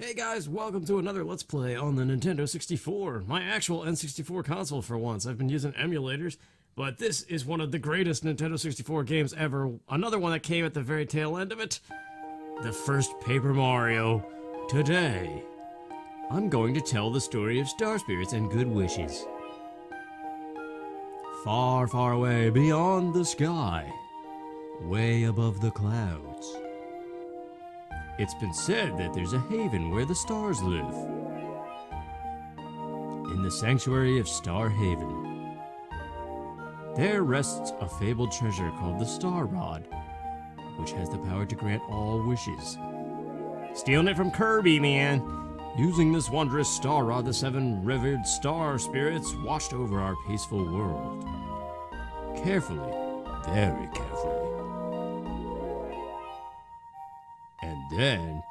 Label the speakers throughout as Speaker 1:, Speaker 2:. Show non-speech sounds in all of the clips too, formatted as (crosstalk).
Speaker 1: Hey guys, welcome to another Let's Play on the Nintendo 64. My actual N64 console for once. I've been using emulators, but this is one of the greatest Nintendo 64 games ever. Another one that came at the very tail end of it. The first Paper Mario. Today, I'm going to tell the story of Star Spirits and Good Wishes. Far, far away beyond the sky, way above the clouds. It's been said that there's a haven where the stars live. In the sanctuary of Star Haven, there rests a fabled treasure called the Star Rod, which has the power to grant all wishes. Stealing it from Kirby, man! Using this wondrous star rod, the seven revered star spirits watched over our peaceful world. Carefully, very carefully. Then.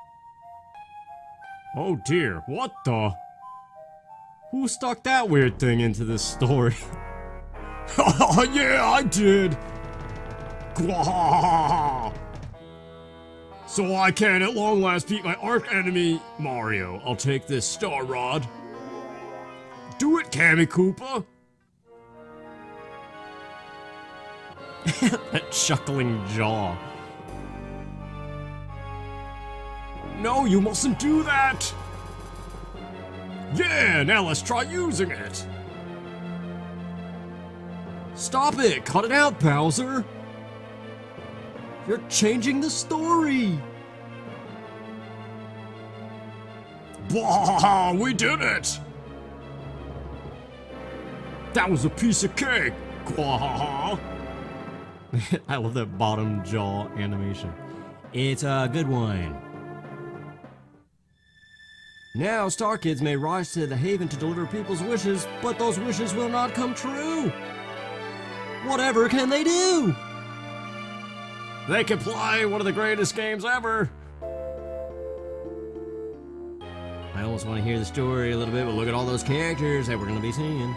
Speaker 1: Oh dear, what the? Who stuck that weird thing into this story? oh (laughs) yeah, I did! So I can at long last beat my arch enemy, Mario. I'll take this star rod. Do it, Kammy Koopa! (laughs) that chuckling jaw. No, you mustn't do that! Yeah, now let's try using it! Stop it! Cut it out, Bowser! You're changing the story! Blah! We did it! That was a piece of cake! Gwahaha! (laughs) I love that bottom jaw animation. It's a good one. Now, Star Kids may rise to the haven to deliver people's wishes, but those wishes will not come true. Whatever can they do? They can play one of the greatest games ever. I almost want to hear the story a little bit, but look at all those characters that we're going to be seeing.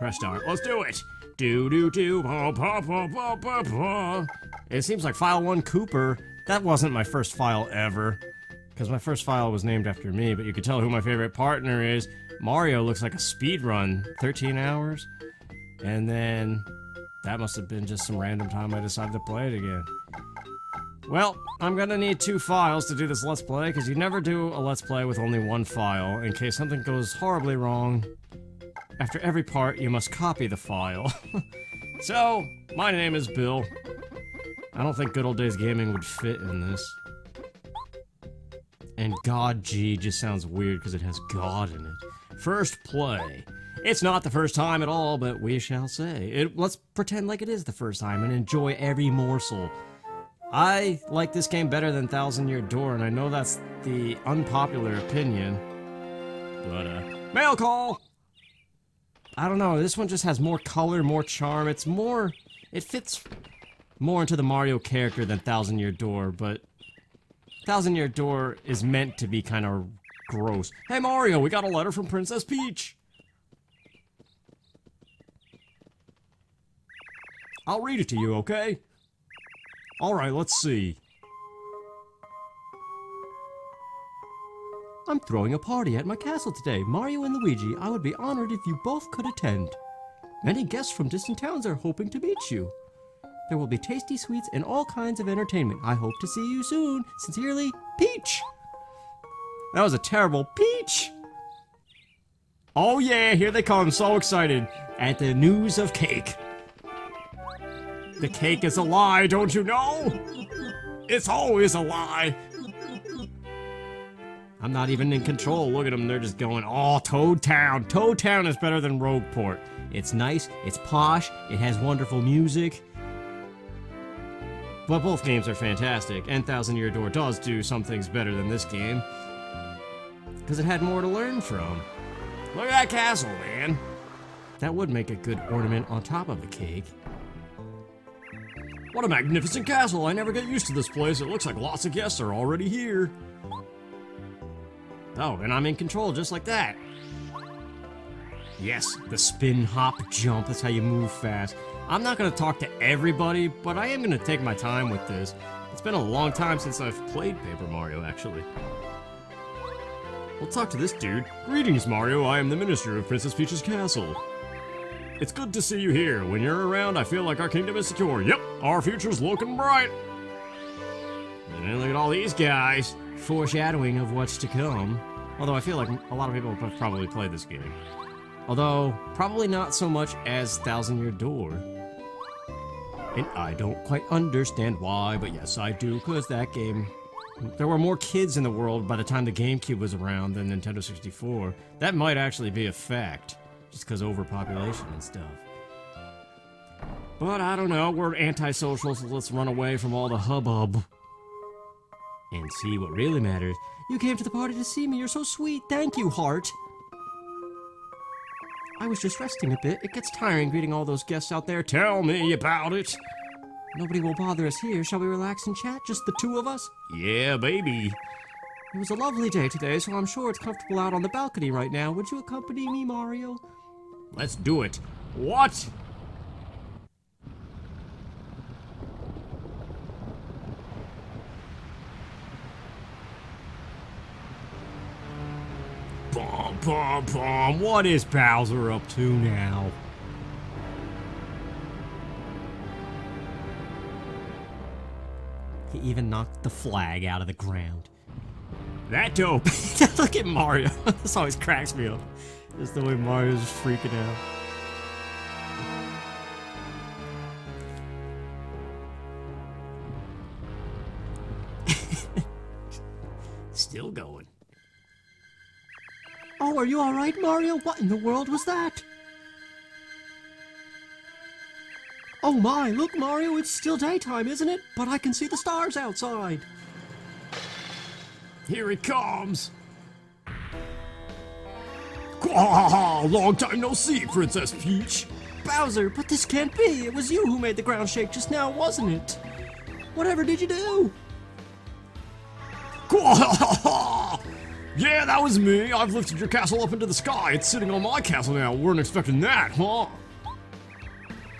Speaker 1: Press start. Let's do it. Do do do pa pa pa pa pa pa. It seems like File 1 Kooper. That wasn't my first file ever. Because my first file was named after me, but you could tell who my favorite partner is. Mario looks like a speed run. 13 hours. And then that must have been just some random time I decided to play it again. Well, I'm gonna need two files to do this Let's Play, because you never do a Let's Play with only one file, in case something goes horribly wrong. After every part, you must copy the file. (laughs) so, my name is Bill. I don't think Good Old Days Gaming would fit in this. And God G just sounds weird because it has God in it. First play. It's not the first time at all, but we shall say. It, let's pretend like it is the first time and enjoy every morsel. I like this game better than Thousand Year Door, and I know that's the unpopular opinion. But, uh, mail call! I don't know, this one just has more color, more charm. It's more. It fits more into the Mario character than Thousand Year Door, but. Thousand Year Door is meant to be kind of gross. Hey Mario, we got a letter from Princess Peach! I'll read it to you, okay? Alright, let's see. I'm throwing a party at my castle today. Mario and Luigi, I would be honored if you both could attend. Many guests from distant towns are hoping to meet you. There will be tasty sweets and all kinds of entertainment. I hope to see you soon. Sincerely, Peach! That was a terrible Peach! Oh yeah, here they come, so excited at the news of cake. The cake is a lie, don't you know? It's always a lie. I'm not even in control. Look at them, they're just going, oh, Toad Town. Toad Town is better than Rogueport. It's nice, it's posh, it has wonderful music. But both games are fantastic, and Thousand Year Door does do some things better than this game. Because it had more to learn from. Look at that castle, man! That would make a good ornament on top of a cake. What a magnificent castle! I never get used to this place. It looks like lots of guests are already here. Oh, and I'm in control just like that. Yes, the spin, hop, jump. That's how you move fast. I'm not going to talk to everybody, but I am going to take my time with this. It's been a long time since I've played Paper Mario, actually. We'll talk to this dude. Greetings, Mario. I am the Minister of Princess Peach's castle. It's good to see you here. When you're around, I feel like our kingdom is secure. Yep, our future's looking bright. And look at all these guys. Foreshadowing of what's to come. Although I feel like a lot of people have probably played this game. Although, probably not so much as Thousand Year Door. And I don't quite understand why, but yes, I do, because that game... There were more kids in the world by the time the GameCube was around than Nintendo 64. That might actually be a fact, just because overpopulation and stuff. But I don't know, we're antisocial, so let's run away from all the hubbub. And see what really matters. You came to the party to see me, you're so sweet, thank you, heart. I was just resting a bit. It gets tiring greeting all those guests out there. Tell me about it. Nobody will bother us here. Shall we relax and chat? Just the two of us? Yeah, baby. It was a lovely day today, so I'm sure it's comfortable out on the balcony right now. Would you accompany me, Mario? Let's do it. What? Bum, bum, bum. What is Bowser up to now? He even knocked the flag out of the ground. That dope. (laughs) Look at Mario. (laughs) this always cracks me up. Just the way Mario's freaking out. Are you alright, Mario? What in the world was that? Oh my, look, Mario, it's still daytime, isn't it? But I can see the stars outside. Here he comes. Long time no see, Princess Peach. Bowser, but this can't be. It was you who made the ground shake just now, wasn't it? Whatever did you do? Yeah, that was me. I've lifted your castle up into the sky. It's sitting on my castle now. We weren't expecting that, huh?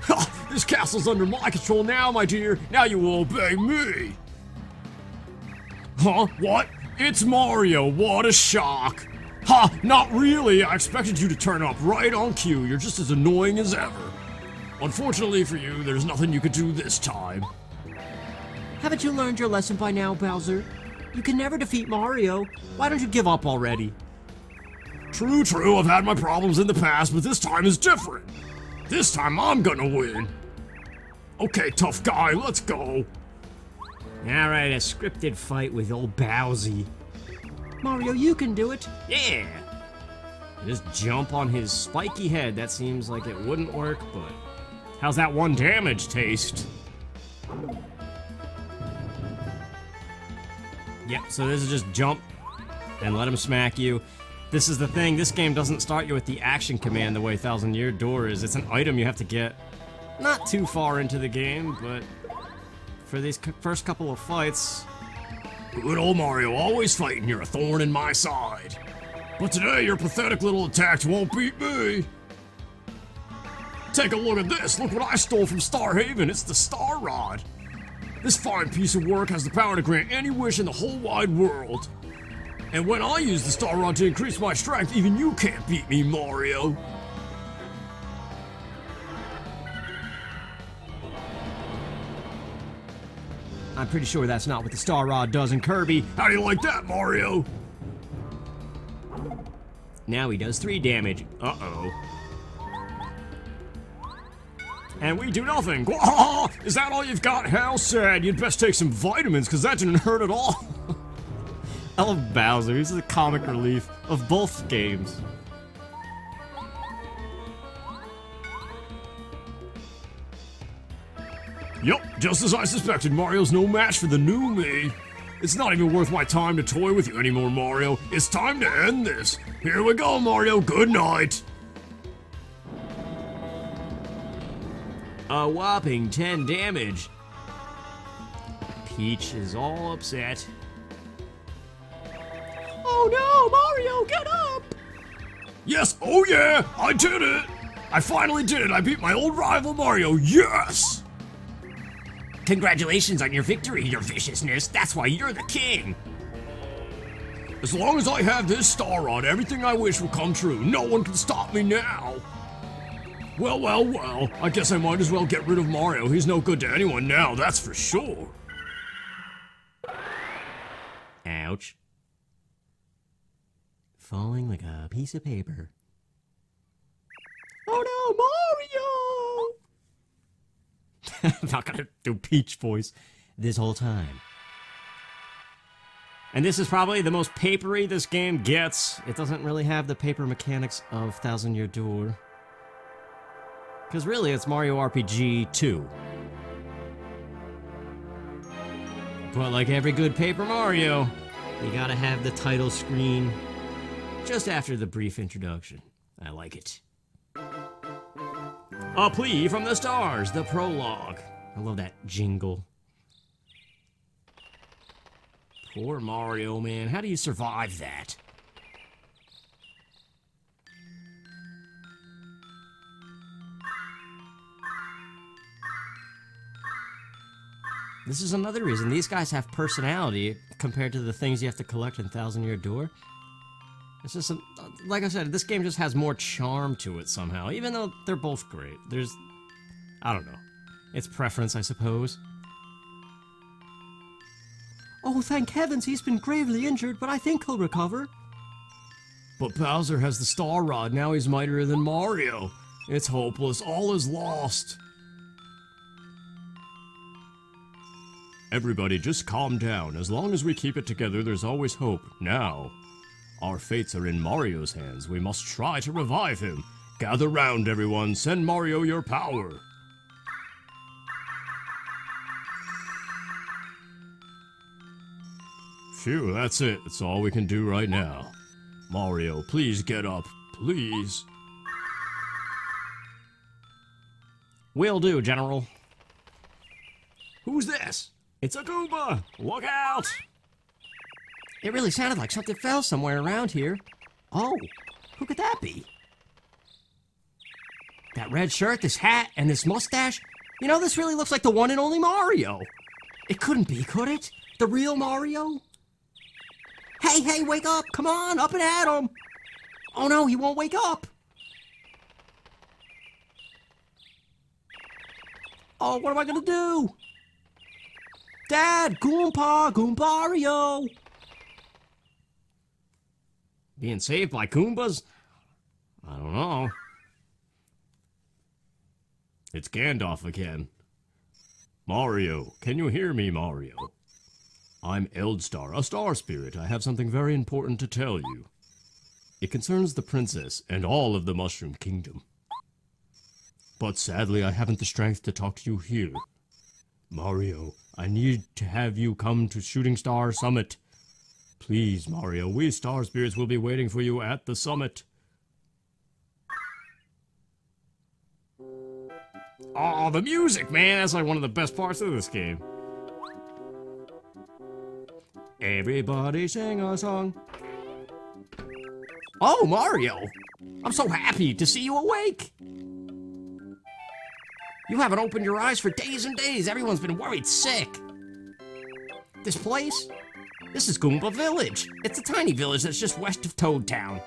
Speaker 1: (laughs) This castle's under my control now, my dear. Now you will obey me. Huh? What? It's Mario. What a shock. Ha! Not really. I expected you to turn up right on cue. You're just as annoying as ever. Unfortunately for you, there's nothing you could do this time. Haven't you learned your lesson by now, Bowser? You can never defeat Mario. Why don't you give up already? True, true, I've had my problems in the past, but this time is different. This time I'm gonna win. Okay, tough guy, let's go. Alright, a scripted fight with old Bowsy. Mario, you can do it. Yeah. Just jump on his spiky head. That seems like it wouldn't work, but how's that one damage taste? Yep, so this is just jump and let him smack you. This is the thing, this game doesn't start you with the action command the way Thousand Year Door is. It's an item you have to get not too far into the game, but for these first couple of fights... Good old Mario, always fighting, you're a thorn in my side. But today, your pathetic little attacks won't beat me. Take a look at this, look what I stole from Star Haven, it's the Star Rod. This fine piece of work has the power to grant any wish in the whole wide world. And when I use the Star Rod to increase my strength, even you can't beat me, Mario. I'm pretty sure that's not what the Star Rod does in Kirby. How do you like that, Mario? Now he does three damage. Uh-oh. And we do nothing. Is that all you've got? How sad. You'd best take some vitamins, because that didn't hurt at all. (laughs) I love Bowser. He's the comic relief of both games. Yep, just as I suspected, Mario's no match for the new me. It's not even worth my time to toy with you anymore, Mario. It's time to end this. Here we go, Mario. Good night. A whopping 10 damage. Peach is all upset. Oh no, Mario, get up! Yes, oh yeah, I did it! I finally did it, I beat my old rival Mario, yes! Congratulations on your victory, your viciousness. That's why you're the king.
Speaker 2: As long as I have this Star Rod, everything I wish will come true. No one can stop me now. Well, well, well. I guess I might as well get rid of Mario. He's no good to anyone now, that's for sure.
Speaker 1: Ouch. Falling like a piece of paper. Oh no, Mario! I'm (laughs) not gonna do Peach voice this whole time. And this is probably the most papery this game gets. It doesn't really have the paper mechanics of Thousand Year Door. Because really, it's Mario RPG 2. But like every good Paper Mario, you gotta have the title screen just after the brief introduction. I like it. A plea from the stars, the prologue. I love that jingle. Poor Mario, man. How do you survive that? This is another reason. These guys have personality compared to the things you have to collect in Thousand Year Door. It's just, a, like I said, this game just has more charm to it somehow, even though they're both great. There's, I don't know. It's preference, I suppose. Oh, thank heavens, he's been gravely injured, but I think he'll recover.
Speaker 2: But Bowser has the Star Rod, now he's mightier than Mario. It's hopeless, all is lost. Everybody, just calm down. As long as we keep it together, there's always hope. Now, our fates are in Mario's hands. We must try to revive him. Gather round, everyone. Send Mario your power. Phew, that's it. That's all we can do right now. Mario, please get up. Please.
Speaker 1: Will do, General.
Speaker 2: It's a Goomba! Look out!
Speaker 1: It really sounded like something fell somewhere around here. Oh, who could that be? That red shirt, this hat, and this mustache? You know, this really looks like the one and only Mario. It couldn't be, could it? The real Mario? Hey, hey, wake up! Come on, up and at him! Oh no, he won't wake up! Oh, what am I gonna do? Dad, Goomba, Goombario! Being saved by Goombas? I don't know.
Speaker 2: It's Gandalf again. Mario, can you hear me, Mario? I'm Eldstar, a star spirit. I have something very important to tell you. It concerns the princess and all of the Mushroom Kingdom. But sadly, I haven't the strength to talk to you here. Mario, I need to have you come to Shooting Star Summit. Please, Mario, we Star Spirits will be waiting for you at the summit.
Speaker 1: Oh, the music, man! That's like one of the best parts of this game. Everybody sing a song. Oh, Mario! I'm so happy to see you awake! You haven't opened your eyes for days and days. Everyone's been worried sick. This place? This is Goomba Village. It's a tiny village that's just west of Toad Town.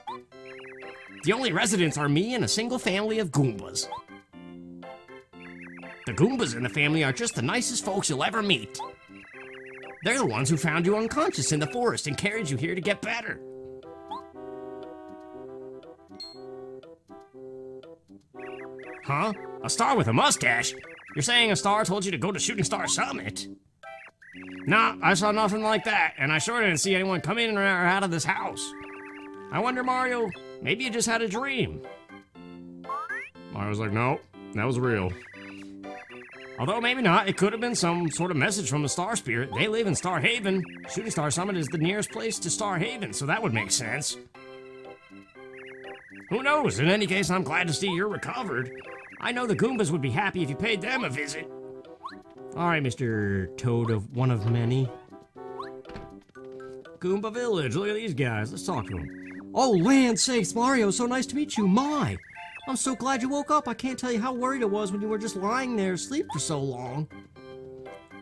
Speaker 1: The only residents are me and a single family of Goombas. The Goombas in the family are just the nicest folks you'll ever meet. They're the ones who found you unconscious in the forest and carried you here to get better. Huh? A star with a mustache? You're saying a star told you to go to Shooting Star Summit? Nah, I saw nothing like that, and I sure didn't see anyone come in or out of this house. I wonder, Mario, maybe you just had a dream.
Speaker 2: Mario's like, no, that was real.
Speaker 1: Although maybe not, it could have been some sort of message from the Star Spirit. They live in Star Haven. Shooting Star Summit is the nearest place to Star Haven, so that would make sense. Who knows? In any case, I'm glad to see you're recovered. I know the Goombas would be happy if you paid them a visit. Alright, Mr. Toad of one of many. Goomba Village, look at these guys. Let's talk to them. Oh, land sakes, Mario, so nice to meet you. My, I'm so glad you woke up. I can't tell you how worried I was when you were just lying there asleep for so long.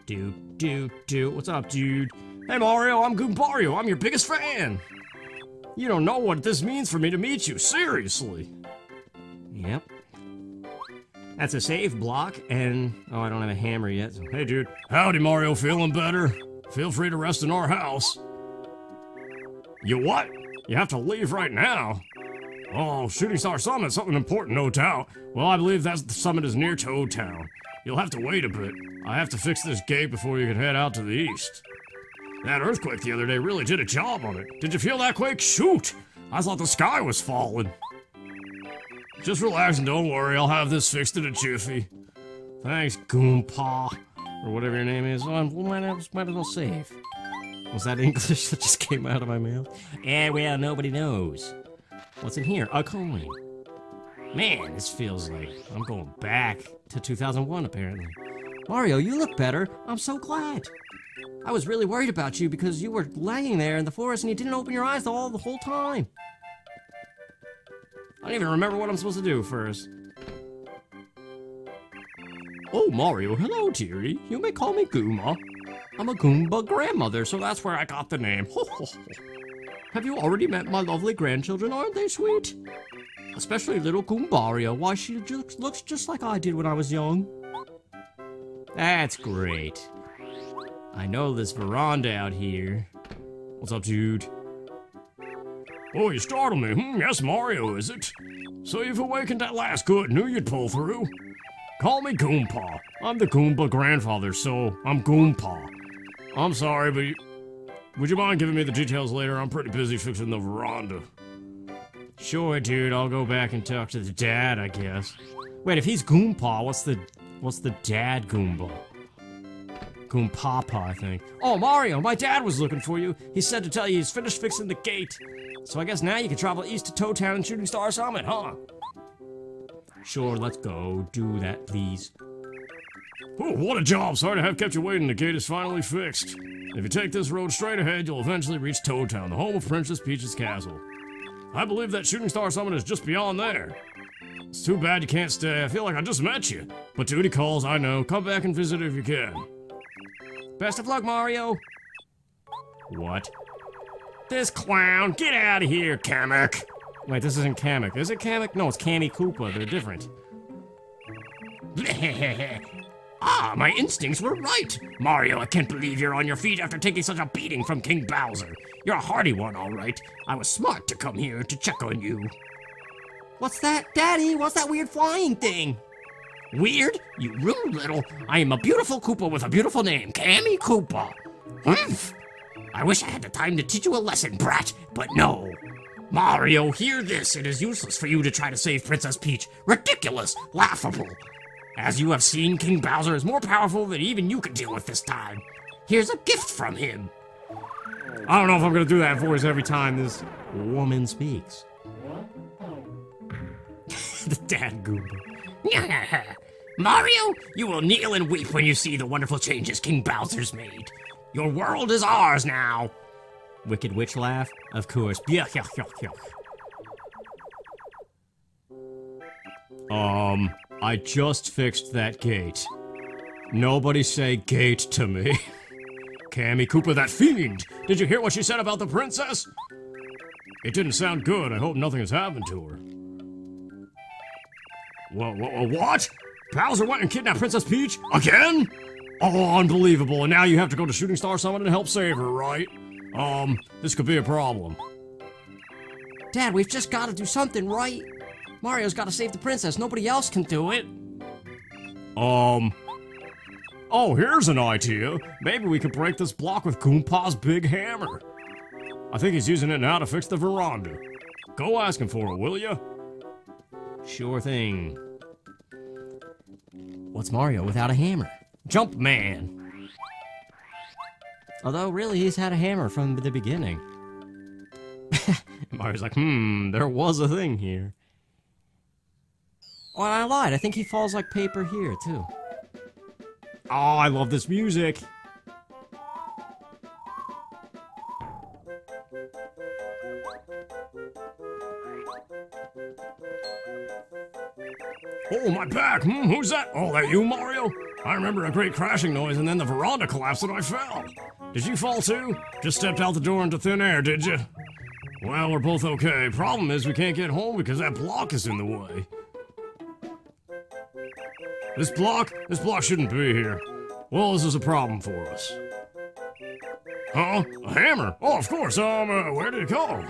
Speaker 1: Do, do, do. What's up, dude? Hey, Mario, I'm Goombario. I'm your biggest fan. You don't know what this means for me to meet you, seriously. Yep. That's a save block, and oh, I don't have a hammer yet. So. Hey, dude.
Speaker 2: Howdy, Mario. Feeling better? Feel free to rest in our house. You what? You have to leave right now? Oh, Shooting Star Summit, something important, no doubt. Well, I believe that the summit is near Toad Town. You'll have to wait a bit. I have to fix this gate before you can head out to the east. That earthquake the other day really did a job on it. Did you feel that quake? Shoot! I thought the sky was falling. Just relax and don't worry, I'll have this fixed in a jiffy.
Speaker 1: Thanks, Goompa. Or whatever your name is. Um, well, might, as, might as well save. Was that (laughs) English that just came out of my mouth? Yeah, well, nobody knows. What's in here? A coin. Man, this feels like I'm going back to 2001, apparently. Mario, you look better. I'm so glad. I was really worried about you because you were laying there in the forest and you didn't open your eyes all the whole time. I don't even remember what I'm supposed to do first. Oh, Mario, hello, dearie. You may call me Goomama. I'm a Goomba grandmother, so that's where I got the name. Have you already met my lovely grandchildren? Aren't they sweet? Especially little Goombaria. Why, she just looks just like I did when I was young. That's great. I know this veranda out here. What's up, dude?
Speaker 2: Oh, you startled me. Hmm, yes, Mario, is it? So you've awakened at last. Good. Knew you'd pull through. Call me Goompa. I'm the Goomba grandfather, so I'm Goompa. I'm sorry, but would you mind giving me the details later? I'm pretty busy fixing the veranda.
Speaker 1: Sure, dude. I'll go back and talk to the dad, I guess. Wait, if he's Goompa, what's the what's the dad Goomba? Goompapa, I think. Oh, Mario, my dad was looking for you. He said to tell you he's finished fixing the gate. So I guess now you can travel east to Toad Town and Shooting Star Summit, huh? Sure, let's go. Do that, please.
Speaker 2: Oh, what a job! Sorry to have kept you waiting. The gate is finally fixed. If you take this road straight ahead, you'll eventually reach Toad Town, the home of Princess Peach's castle. I believe that Shooting Star Summit is just beyond there. It's too bad you can't stay. I feel like I just met you. But duty calls, I know. Come back and visit if you can.
Speaker 1: Best of luck, Mario.
Speaker 2: What? This clown! Get out of here, Kamek!
Speaker 1: Wait, this isn't Kamek. Is it Kamek? No, it's Kammy Koopa. They're different. (laughs)
Speaker 2: ah, my instincts were right! Mario, I can't believe you're on your feet after taking such a beating from King Bowser. You're a hardy one, all right. I was smart to come here to check on you.
Speaker 3: What's that, Daddy? What's that weird flying thing?
Speaker 2: Weird? You rude little. I am a beautiful Koopa with a beautiful name, Kammy Koopa. Humph. I wish I had the time to teach you a lesson, brat, but no. Mario, hear this. It is useless for you to try to save Princess Peach. Ridiculous. Laughable. As you have seen, King Bowser is more powerful than even you can deal with this time. Here's a gift from him.
Speaker 1: I don't know if I'm gonna do that voice every time this woman speaks. (laughs) the dad Goomba. (laughs)
Speaker 2: Mario, you will kneel and weep when you see the wonderful changes King Bowser's made. Your world is ours now.
Speaker 1: Wicked Witch laugh? Of course. (laughs) Um, I just fixed that gate. Nobody say gate to me. (laughs)
Speaker 2: Kammy Koopa, that fiend! Did you hear what she said about the princess? It didn't sound good. I hope nothing has happened to her. What? what? what? Bowser went and kidnapped Princess Peach? Again? Oh, unbelievable. And now you have to go to Shooting Star Summit and help save her, right? Um, this could be a problem.
Speaker 3: Dad, we've just got to do something, right? Mario's got to save the princess. Nobody else can do it.
Speaker 2: Um. Oh, here's an idea. Maybe we could break this block with Goompa's big hammer. I think he's using it now to fix the veranda. Go ask him for it, will you?
Speaker 1: Sure thing. What's Mario without a hammer? Jump Man! Although, really, he's had a hammer from the beginning. (laughs) Mario's like, hmm, there was a thing here. Oh, I lied. I think he falls like paper here, too. Oh, I love this music!
Speaker 2: Oh, my back! Hmm, who's that? Oh, that you, Mario? I remember a great crashing noise and then the veranda collapsed and I fell. Did you fall too? Just stepped out the door into thin air, did you? Well, we're both okay. Problem is we can't get home because that block is in the way. This block? This block shouldn't be here. Well, this is a problem for us. Huh? A hammer? Oh, of course. Um, uh, where did it go?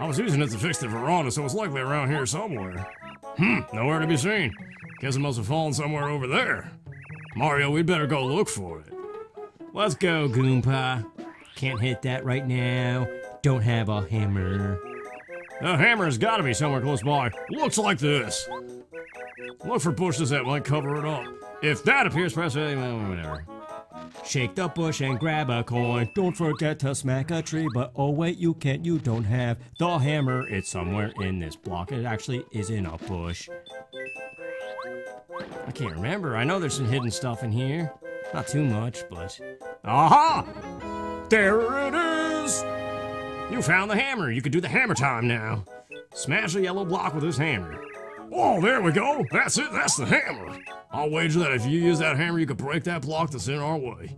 Speaker 2: I was using it to fix the veranda, so it's likely around here somewhere. Hmm, nowhere to be seen. Guess it must have fallen somewhere over there. Mario, we'd better go look for it.
Speaker 1: Let's go, Goomba. Can't hit that right now. Don't have a hammer.
Speaker 2: The hammer's gotta be somewhere close by. Looks like this. Look for bushes that might cover it up. If that appears, press A, whatever.
Speaker 1: Shake the bush and grab a coin. Don't forget to smack a tree, but oh wait, you can't, you don't have the hammer. It's somewhere in this block. It actually is in a bush. I can't remember. I know there's some hidden stuff in here. Not too much, but.
Speaker 2: Aha! There it is! You found the hammer. You can do the hammer time now. Smash a yellow block with this hammer. Oh, there we go. That's it. That's the hammer. I'll wager that if you use that hammer, you can break that block that's in our way.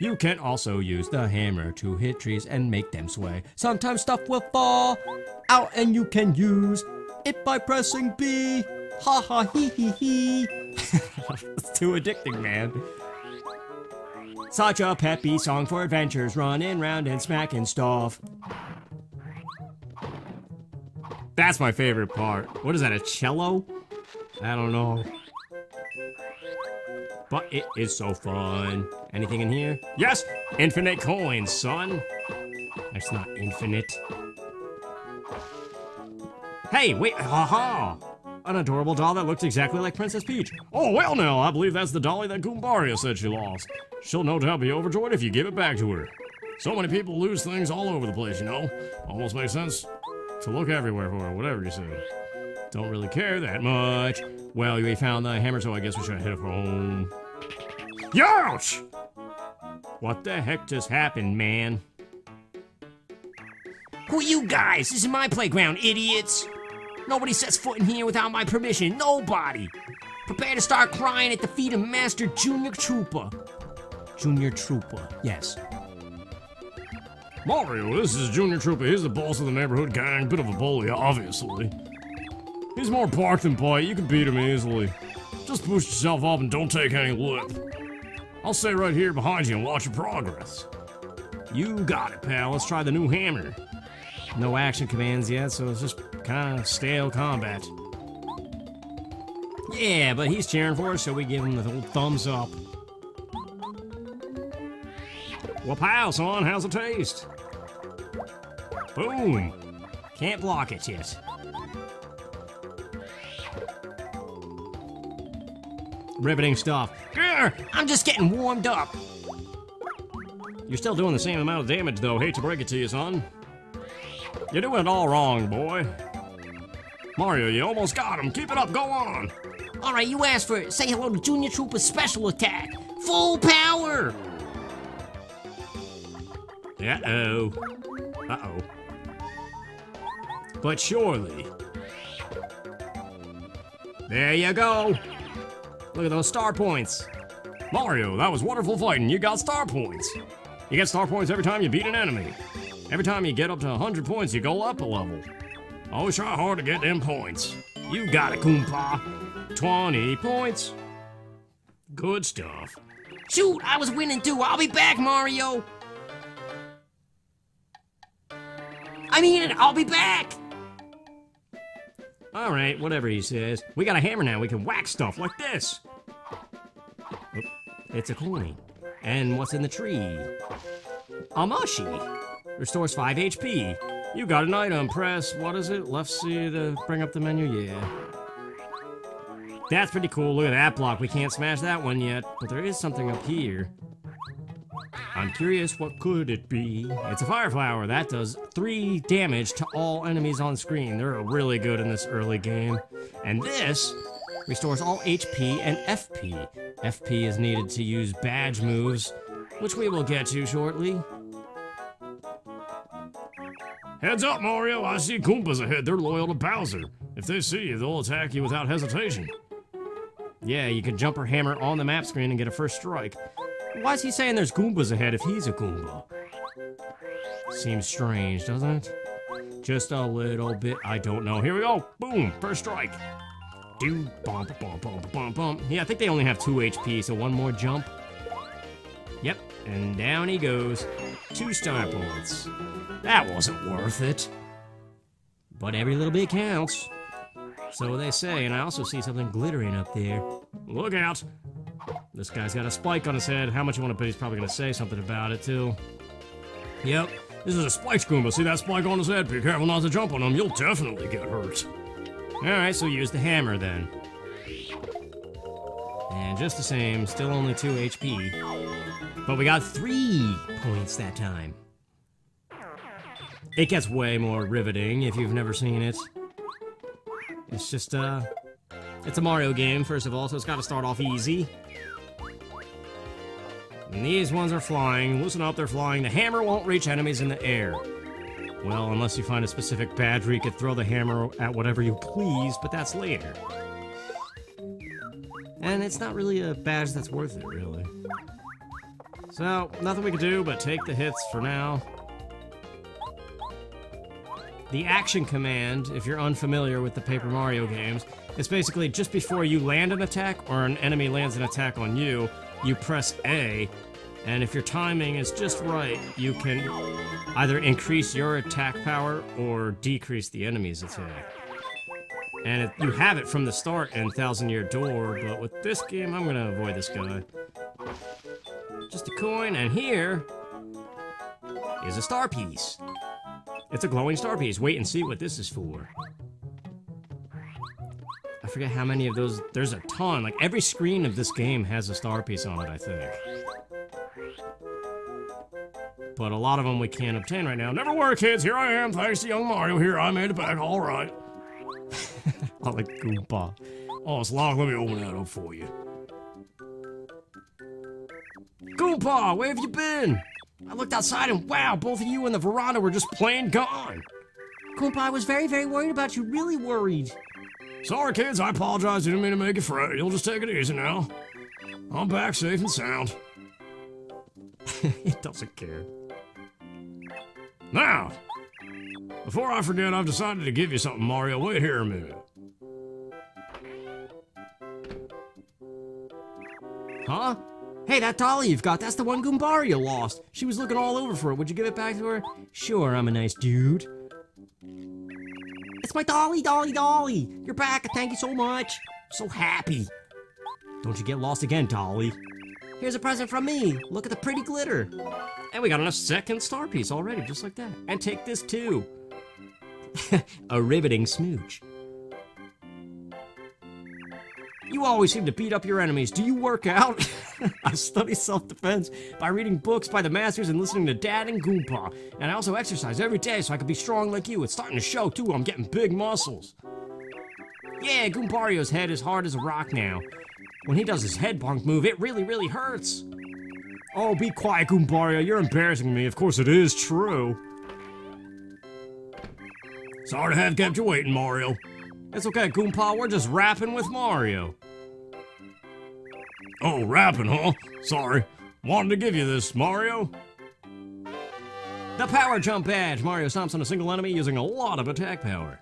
Speaker 1: You can also use the hammer to hit trees and make them sway. Sometimes stuff will fall out and you can use it by pressing B. Ha ha hee hee hee. (laughs) it's too addicting, man. Such a peppy song for adventures, running round and smacking stuff. That's my favorite part. What is that, a cello? I don't know. But it is so fun. Anything in here? Yes! Infinite coins, son! That's not infinite. Hey, wait, haha! An adorable doll that looks exactly like Princess Peach.
Speaker 2: Oh, well now, I believe that's the dolly that Goombaria said she lost. She'll no doubt be overjoyed if you give it back to her. So many people lose things all over the place, you know? Almost makes sense to look everywhere for whatever you say.
Speaker 1: Don't really care that much. Well, we found the hammer, so I guess we should head home.
Speaker 2: Youch!
Speaker 1: What the heck just happened, man?
Speaker 3: Who are you guys? This is my playground, idiots! Nobody sets foot in here without my permission. Nobody! Prepare to start crying at the feet of Master Junior Troopa.
Speaker 1: Junior Troopa, yes.
Speaker 2: Mario, this is Junior Troopa. He's the boss of the neighborhood gang. Bit of a bully, obviously. He's more bark than bite. You can beat him easily. Just boost yourself up and don't take any lip. I'll stay right here behind you and watch your progress.
Speaker 1: You got it, pal. Let's try the new hammer. No action commands yet, so it's just kind of stale combat. Yeah, but he's cheering for us, so we give him the thumbs up.
Speaker 2: Well, pal, son, how's it taste?
Speaker 1: Boom! Can't block it yet. Riveting stuff.
Speaker 3: Grr, I'm just getting warmed up.
Speaker 1: You're still doing the same amount of damage, though. Hate to break it to you, son. You're doing it all wrong, boy.
Speaker 2: Mario, you almost got him. Keep it up. Go on.
Speaker 3: All right, you asked for it. Say hello to Junior Troopa special attack. Full power.
Speaker 1: Uh-oh. Uh-oh. But surely. There you go. Look at those star points.
Speaker 2: Mario, that was wonderful fighting. You got star points. You get star points every time you beat an enemy. Every time you get up to 100 points, you go up a level. Oh, Always try hard to get them points. You got it, Goompa. 20 points. Good stuff.
Speaker 3: Shoot, I was winning too. I'll be back, Mario. I mean, I'll be back.
Speaker 1: All right, whatever he says. We got a hammer now. We can whack stuff like this. Oop, it's a coin. And what's in the tree? A mushy. Restores 5 HP. You got an item. Press, what is it? Left C to bring up the menu? Yeah. That's pretty cool. Look at that block. We can't smash that one yet, but there is something up here. I'm curious, what could it be? It's a fire flower. That does 3 damage to all enemies on screen. They're really good in this early game. And this restores all HP and FP. FP is needed to use badge moves, which we will get to shortly.
Speaker 2: Heads up, Mario. I see Koopas ahead. They're loyal to Bowser. If they see you, they'll attack you without hesitation.
Speaker 1: Yeah, you can jump or hammer on the map screen and get a first strike. Why is he saying there's Goombas ahead if he's a Goomba? Seems strange, doesn't it? Just a little bit. I don't know. Here we go. Boom. First strike. Do bump, bump, bump, bump, bump. Yeah, I think they only have two HP, so one more jump. Yep, and down he goes. Two star points. That wasn't worth it. But every little bit counts. So they say, and I also see something glittering up there. Look out! This guy's got a spike on his head. How much you want to bet he's probably going to say something about it, too? Yep, this is a spike Goomba. See that spike on his head? Be careful not to jump on him. You'll definitely get hurt. Alright, so use the hammer then. And just the same, still only 2 HP. But we got 3 points that time. It gets way more riveting if you've never seen it. It's just, uh... It's a Mario game, first of all, so it's gotta start off easy. And these ones are flying. Listen up, they're flying. The hammer won't reach enemies in the air. Well, unless you find a specific badge where you could throw the hammer at whatever you please, but that's later. And it's not really a badge that's worth it, really. So, nothing we can do but take the hits for now. The action command, if you're unfamiliar with the Paper Mario games, is basically just before you land an attack or an enemy lands an attack on you, you press A, and if your timing is just right, you can either increase your attack power or decrease the enemy's attack. And it, you have it from the start in Thousand Year Door, but with this game, I'm gonna avoid this guy. Just a coin, and here is a star piece. It's a glowing star piece. Wait and see what this is for. Forget how many of those. There's a ton. Like every screen of this game has a star piece on it, I think. But a lot of them we can't obtain right now. Never worry, kids. Here I am. Thanks to young Mario here. I made it back. All right. (laughs) I like Goomba. Oh, it's locked. Let me open that up for you. Goomba, where have you been? I looked outside and wow, both of you and the veranda were just plain gone.
Speaker 3: Goomba, I was very, very worried about you. Really worried.
Speaker 2: Sorry, kids. I apologize. You didn't mean to make you fret. You'll just take it easy now. I'm back safe and sound. (laughs)
Speaker 1: he doesn't care.
Speaker 2: Now, before I forget, I've decided to give you something, Mario. Wait here a minute.
Speaker 1: Huh? Hey, that dolly you've got, that's the one Goombaria lost. She was looking all over for it. Would you give it back to her? Sure, I'm a nice dude. It's my dolly, dolly, dolly. You're back. Thank you so much. So happy. Don't you get lost again, dolly. Here's a present from me. Look at the pretty glitter. And we got a second star piece already, just like that. And take this too. (laughs) a riveting smooch. You always seem to beat up your enemies. Do you work out? (laughs) I study self-defense by reading books by the masters and listening to Dad and Goomba. And I also exercise every day so I can be strong like you. It's starting to show too. I'm getting big muscles. Yeah, Goombario's head is hard as a rock now. When he does his head bonk move, it really, really hurts. Oh, be quiet, Goombario. You're embarrassing me. Of course it is true.
Speaker 2: Sorry to have kept you waiting, Mario.
Speaker 1: It's okay, Goomba. We're just rapping with Mario.
Speaker 2: Oh, rapping, huh? Sorry. Wanted to give you this, Mario.
Speaker 1: The Power Jump Badge. Mario stomps on a single enemy using a lot of attack power.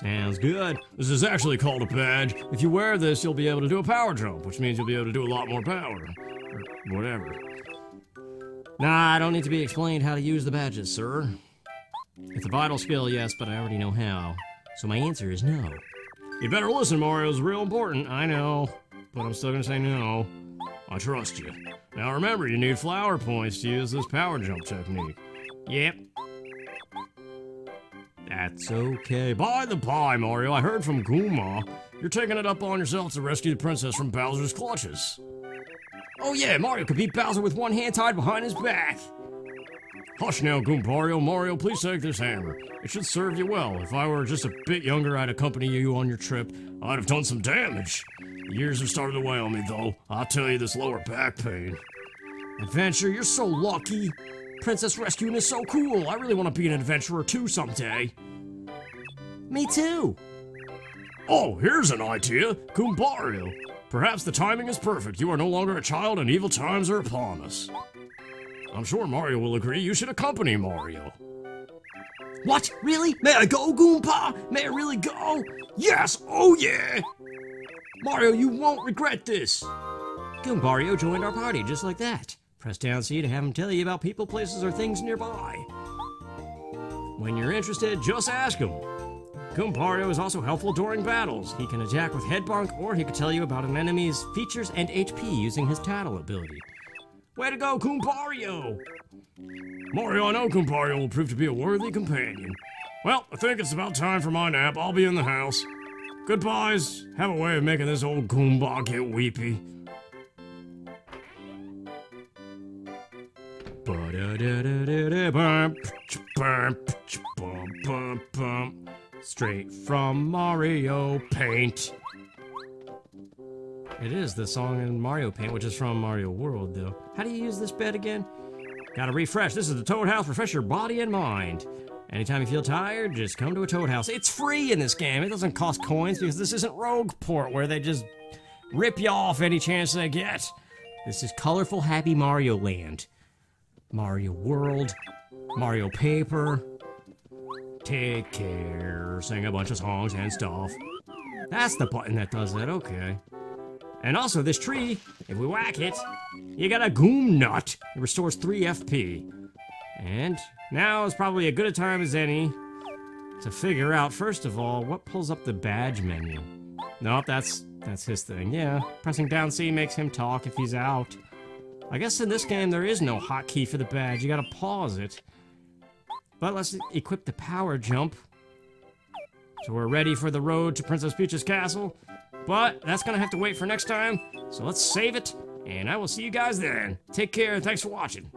Speaker 1: Sounds good.
Speaker 2: This is actually called a badge. If you wear this, you'll be able to do a power jump, which means you'll be able to do a lot more power. Or whatever.
Speaker 1: Nah, I don't need to be explained how to use the badges, sir. It's a vital skill, yes, but I already know how. So my answer is no.
Speaker 2: You better listen, Mario. It's real important. I know. But I'm still gonna say no. I trust you. Now remember, you need flower points to use this power jump technique.
Speaker 1: Yep.
Speaker 2: That's okay. By the by, Mario, I heard from Goomba. You're taking it up on yourself to rescue the princess from Bowser's clutches.
Speaker 1: Oh yeah, Mario could beat Bowser with one hand tied behind his back.
Speaker 2: Hush now, Goombario. Mario, please take this hammer. It should serve you well. If I were just a bit younger, I'd accompany you on your trip. I'd have done some damage. The years have started to weigh on me, though. I'll tell you this lower back pain.
Speaker 1: Adventure, you're so lucky. Princess rescuing is so cool. I really want to be an adventurer too someday. Me too.
Speaker 2: Oh, here's an idea. Goombario. Perhaps the timing is perfect. You are no longer a child and evil times are upon us. I'm sure Mario will agree you should accompany Mario.
Speaker 1: What? Really? May I go, Goomba? May I really go?
Speaker 2: Yes! Oh yeah! Mario, you won't regret this!
Speaker 1: Goombario joined our party just like that. Press down C to have him tell you about people, places, or things nearby. When you're interested, just ask him. Goombario is also helpful during battles. He can attack with head bonk, or he can tell you about an enemy's features and HP using his tattle ability. Way to go, Goombario!
Speaker 2: Mario, I know Goombario will prove to be a worthy companion. Well, I think it's about time for my nap. I'll be in the house. Goodbyes. Have a way of making this old Goomba get weepy.
Speaker 1: Straight from Mario Paint. It is the song in Mario Paint, which is from Mario World, though. How do you use this bed again? Gotta refresh. This is the Toad House. Refresh your body and mind. Anytime you feel tired, just come to a Toad House. It's free in this game. It doesn't cost coins because this isn't Rogueport where they just rip you off any chance they get. This is colorful, happy Mario Land. Mario World, Mario Paper. Take care, sing a bunch of songs and stuff. That's the button that does that, okay. And also, this tree, if we whack it, you got a Goomnut. It restores 3 FP. And now is probably a good a time as any to figure out, first of all, what pulls up the badge menu. Nope, that's that's his thing. Yeah, pressing down C makes him talk if he's out. I guess in this game there is no hotkey for the badge. You gotta pause it. But let's equip the power jump. So we're ready for the road to Princess Peach's castle. But that's gonna have to wait for next time. So let's save it, and I will see you guys then. Take care, and thanks for watching.